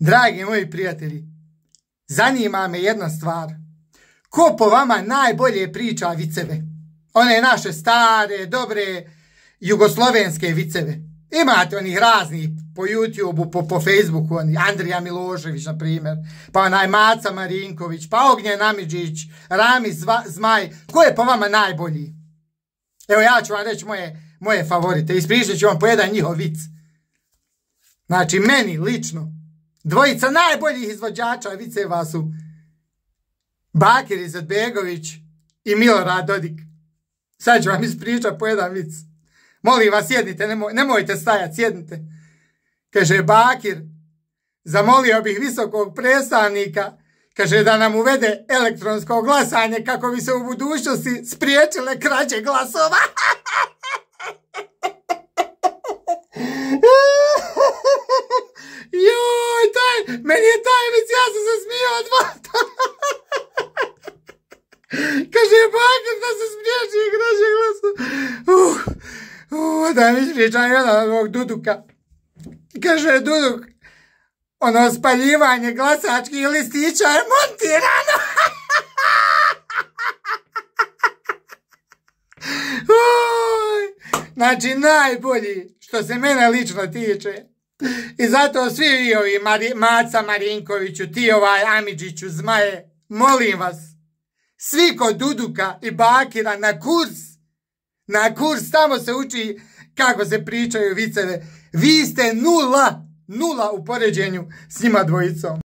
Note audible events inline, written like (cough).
Dragi moji prijatelji, zanima me jedna stvar. Ko po vama najbolje priča viceve? One naše stare, dobre, jugoslovenske viceve. Imate onih raznih po YouTube, po, po Facebooku, oni, Andrija Milošević, na primjer, pa onaj Maca Marinković, pa Ognjen Namidžić, Rami Zmaj. Ko je po vama najbolji? Evo ja ću vam reći moje, moje favorite. Ispričat ću vam po jedan njihov vic. Znači, meni lično, Dvojica najboljih izvođača viceva su Bakir Izetbegović i Milorad Dodik. Sad ću vam ispričati po jedan vic. Molim vas, sjednite, nemojte stajati, sjednite. Kaže Bakir, zamolio bih visokog predstavnika, kaže da nam uvede elektronsko glasanje kako bi se u budućnosti spriječile krađe glasova. (laughs) Meni je taj vic, ja sam se smijao od vata. Kaže, bakar da se smiješi i građe glasu. Uh, uh, da mi ispričam jedan od ovog Duduka. Kaže, Duduk, ono spaljivanje glasačkih listića je montirano. (laughs) Znači, najbolji, što se mene lično tiče, i zato svi vi ovi Maca Marinkoviću, ti ovaj Amidžiću, Zmaje, molim vas, svi kod Duduka i Bakira na kurs, na kurs, tamo se uči kako se pričaju viceve. Vi ste nula, nula u poređenju s njima dvojicom.